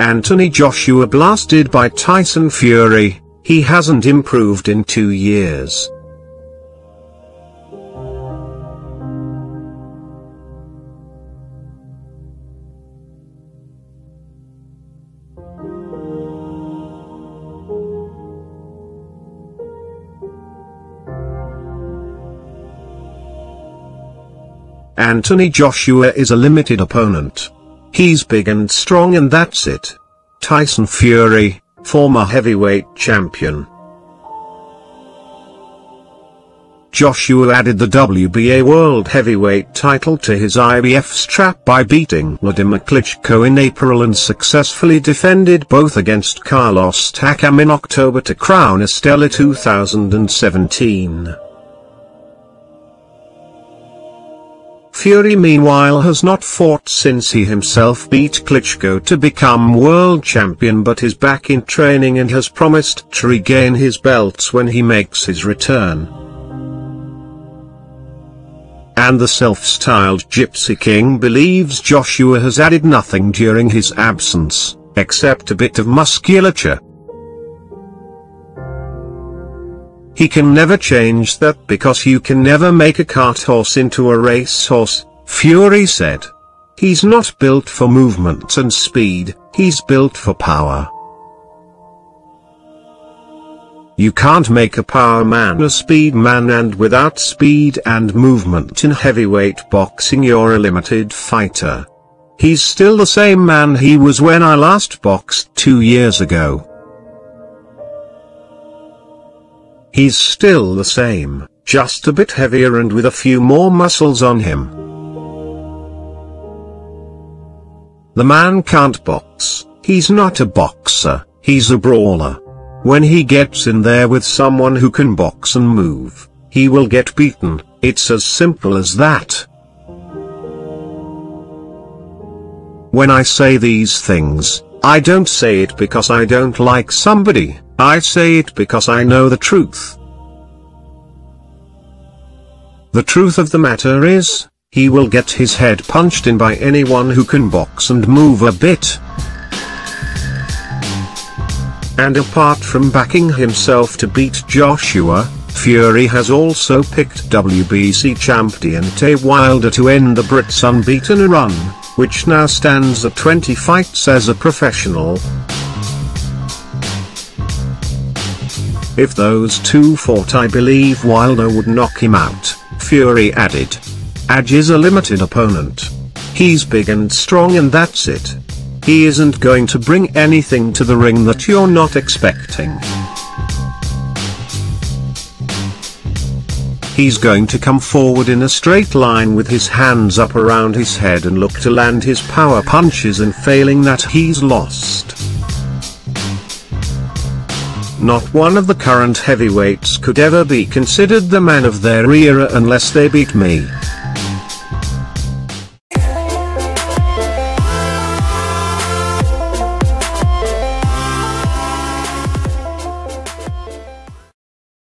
Anthony Joshua blasted by Tyson Fury, he hasn't improved in two years. Anthony Joshua is a limited opponent. He's big and strong and that's it. Tyson Fury, former heavyweight champion. Joshua added the WBA World Heavyweight title to his IBF strap by beating Vladimir Klitschko in April and successfully defended both against Carlos Takam in October to crown Estella 2017. Fury meanwhile has not fought since he himself beat Klitschko to become world champion but is back in training and has promised to regain his belts when he makes his return. And the self-styled Gypsy King believes Joshua has added nothing during his absence, except a bit of musculature. He can never change that because you can never make a cart horse into a racehorse, Fury said. He's not built for movement and speed, he's built for power. You can't make a power man a speed man and without speed and movement in heavyweight boxing you're a limited fighter. He's still the same man he was when I last boxed two years ago. He's still the same, just a bit heavier and with a few more muscles on him. The man can't box, he's not a boxer, he's a brawler. When he gets in there with someone who can box and move, he will get beaten, it's as simple as that. When I say these things, I don't say it because I don't like somebody, I say it because I know the truth. The truth of the matter is, he will get his head punched in by anyone who can box and move a bit. And apart from backing himself to beat Joshua, Fury has also picked WBC champion Deontay Wilder to end the Brits' unbeaten run, which now stands at 20 fights as a professional. If those two fought I believe Wilder would knock him out, Fury added. AJ is a limited opponent. He's big and strong and that's it. He isn't going to bring anything to the ring that you're not expecting. He's going to come forward in a straight line with his hands up around his head and look to land his power punches and failing that he's lost. Not one of the current heavyweights could ever be considered the man of their era unless they beat me.